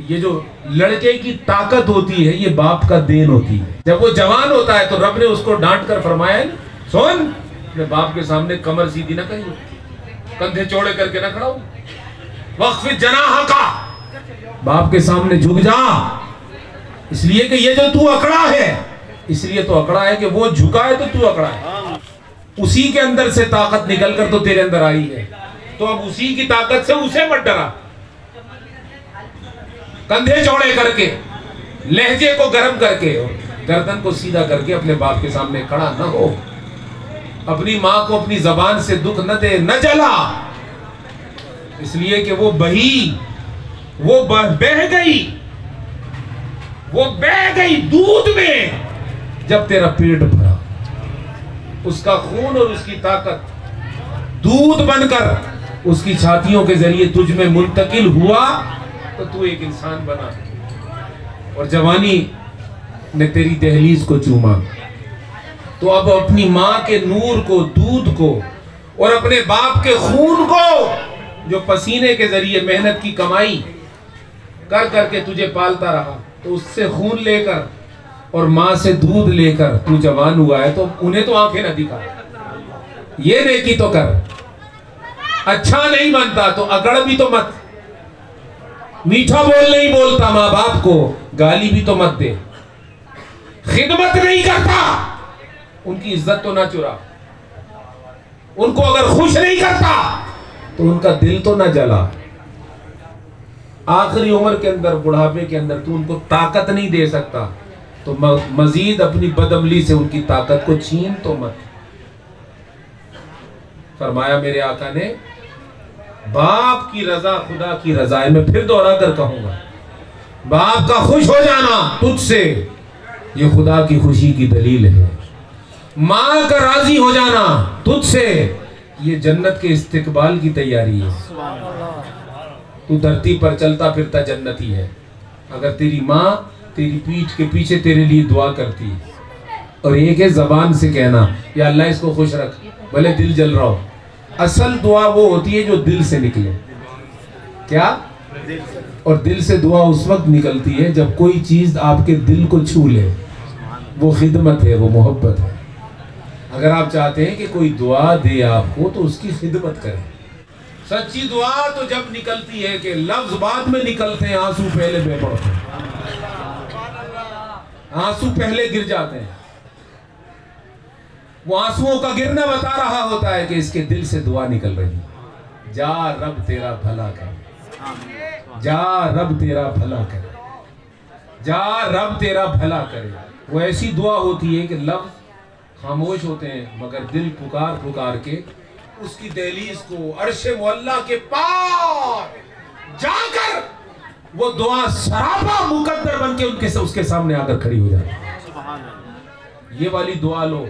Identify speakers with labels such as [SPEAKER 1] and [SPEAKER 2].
[SPEAKER 1] ये जो लड़के की ताकत होती है ये बाप का देन होती है। जब वो जवान होता है तो रब ने उसको डांट कर फरमाया है, सुन अपने बाप के सामने कमर सीधी ना कही कंधे चौड़े करके ना खड़ा हो वक्फ जना का। बाप के सामने झुक जा। इसलिए कि ये जो तू अकड़ा है इसलिए तो अकड़ा है कि वो झुका है तो तू अकड़ा है। उसी के अंदर से ताकत निकल कर तो तेरे अंदर आई है। तो अब उसी की ताकत से उसे मत डरा। कंधे चौड़े करके, लहजे को गर्म करके, गर्दन को सीधा करके अपने बाप के सामने खड़ा न हो। अपनी माँ को अपनी जबान से दुख न दे, न जला। इसलिए कि वो बही, वो बह बह गई, वो बह गई दूध में, जब तेरा पेट भरा। उसका खून और उसकी ताकत दूध बनकर उसकी छातियों के ज़रिए तुझ में मुंतकिल हुआ। तो तू एक इंसान बना। और जवानी ने तेरी दहलीज को चूमा। तो अब अपनी माँ के नूर को, दूध को और अपने बाप के खून को जो पसीने के ज़रिए मेहनत की कमाई कर करके तुझे पालता रहा तो उससे खून लेकर और माँ से दूध लेकर तू जवान हुआ है तो उन्हें तो आँखें ना दिखा। ये नेकी तो कर। अच्छा नहीं बनता तो अकड़ भी तो मत। मीठा बोल नहीं बोलता माँ बाप को। गाली भी तो मत दे। खिदमत नहीं करता। उनकी इज़्ज़त तो ना चुरा। उनको अगर खुश नहीं करता तो उनका दिल तो ना जला। आखिरी उम्र के अंदर, बुढ़ापे के अंदर तू उनको ताकत नहीं दे सकता तो मजीद अपनी बदअमली से उनकी ताकत को छीन तो मत। फरमाया मेरे आका ने बाप की रजा खुदा की रजा है मैं फिर दोहरा कर कहूँगा। बाप का खुश हो जाना तुझसे, ये खुदा की खुशी की दलील है। माँ का राज़ी हो जाना तुझसे, ये जन्नत के इस्तेकबाल की तैयारी है। तू धरती पर चलता फिरता जन्नती है। अगर तेरी माँ तेरी पीठ के पीछे तेरे लिए दुआ करती है और एक है जबान से कहना, या अल्लाह इसको खुश रख, भले दिल जल रहा हो। असल दुआ वो होती है जो दिल से निकले। क्या? और दिल से दुआ उस वक्त निकलती है जब कोई चीज़ आपके दिल को छू ले। वो खिदमत है, वो मोहब्बत है। अगर आप चाहते हैं कि कोई दुआ दे आपको तो उसकी खिदमत करें। सच्ची दुआ तो जब निकलती है कि लफ्ज बाद में निकलते हैं, आँसू पहले हैं। आँसू पहले गिर जाते हैं। वो आंसुओं का गिरना बता रहा होता है कि इसके दिल से दुआ निकल रही जा रब तेरा भला कर। जा रब तेरा भला कर। जा रब तेरा भला करे। वो ऐसी दुआ होती है कि लफ्ज खामोश होते हैं मगर दिल पुकार पुकार के उसकी दहलीज को अरशे मोल्ला के पार जाकर वो दुआ सराबा मुकद्दर बन के उनके उसके सामने आकर खड़ी हो जाए ये वाली दुआ लो।